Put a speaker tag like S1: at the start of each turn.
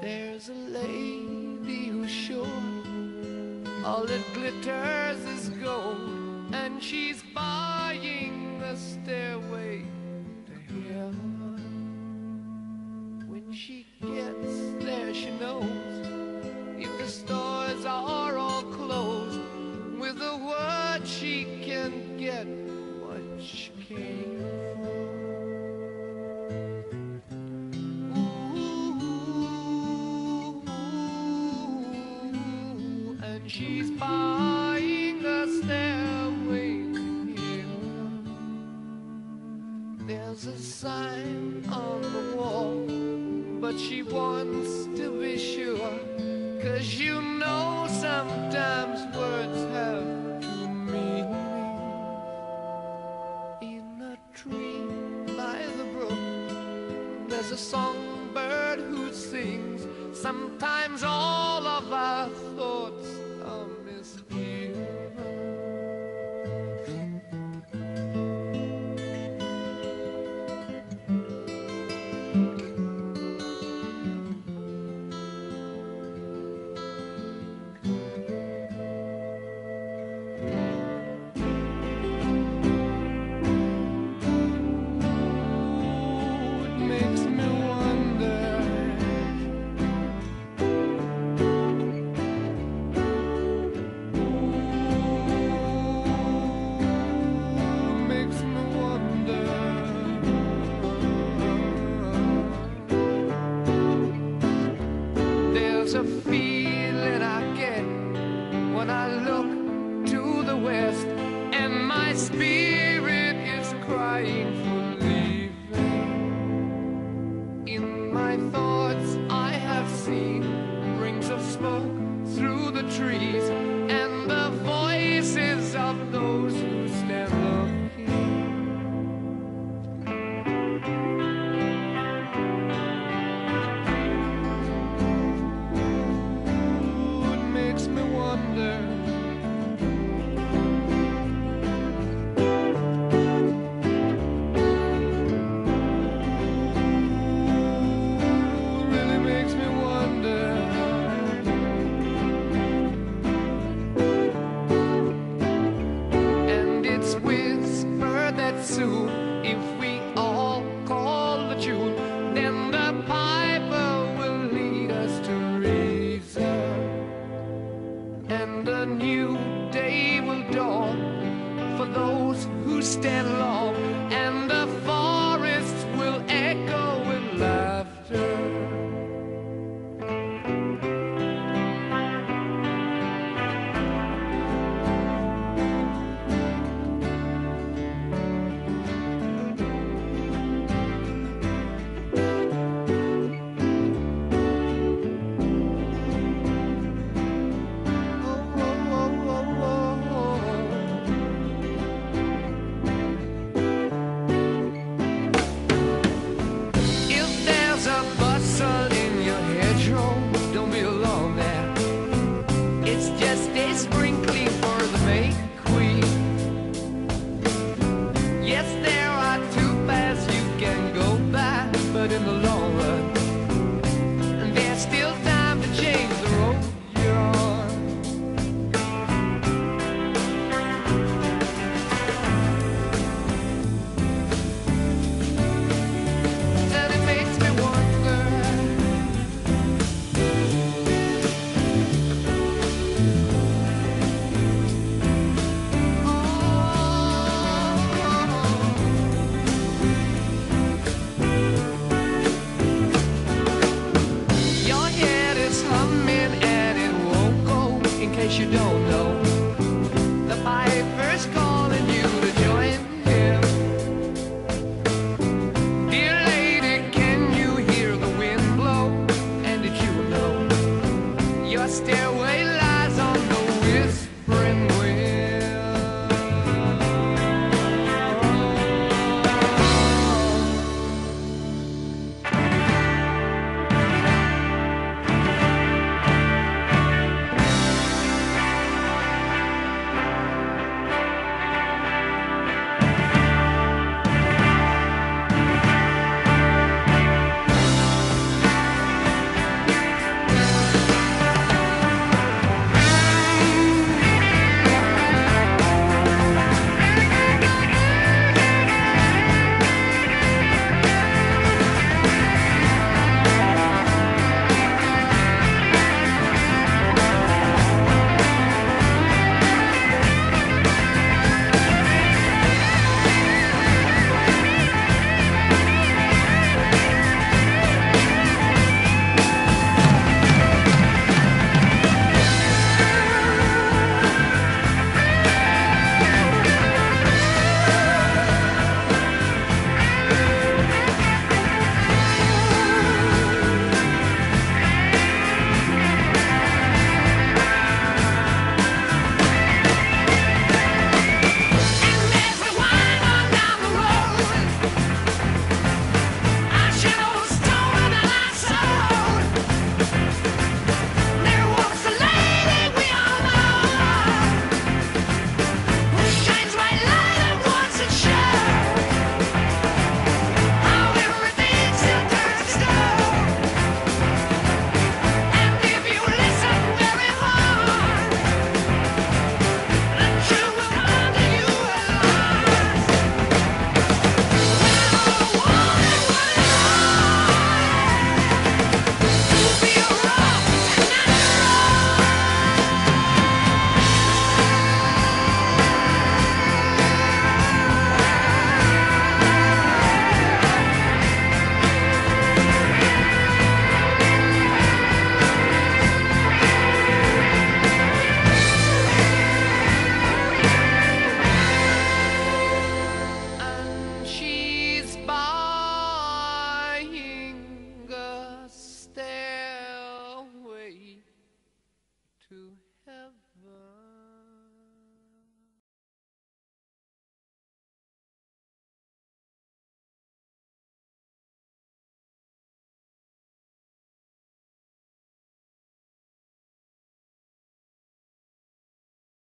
S1: There's a lady who's sure all that glitters is gold, and she's buying the stairway. She's buying a stairway to heaven. There's a sign on the wall, but she wants to be sure. Cause you know sometimes words have two meanings. In a tree by the brook, there's a songbird who sings. Sometimes all of our thoughts trees, and the voices of those soon if we all call the tune. Then the piper will lead us to reason, and a new day will dawn for those who stand long. And